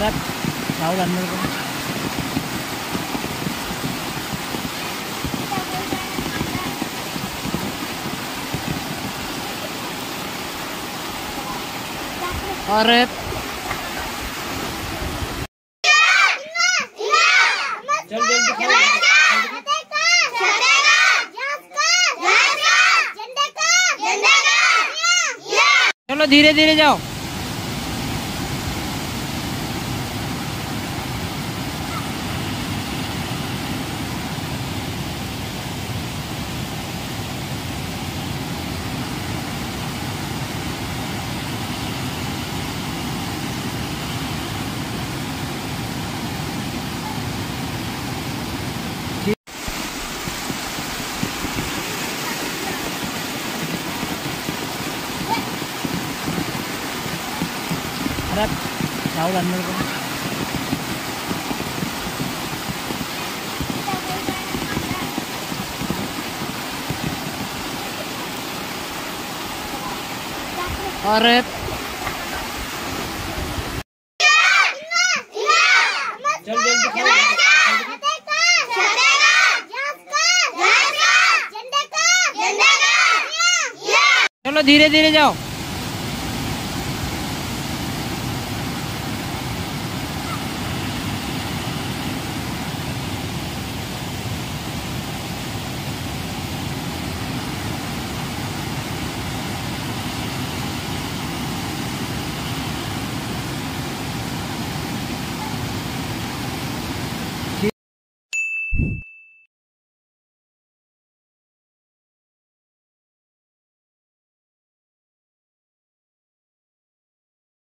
đất sáu lần nữa Oret. Jom jom jom. चलो धीरे धीरे जाओ। harap saulan mo ko. Harap. चल जल्दी चल चलो धीरे धीरे जाओ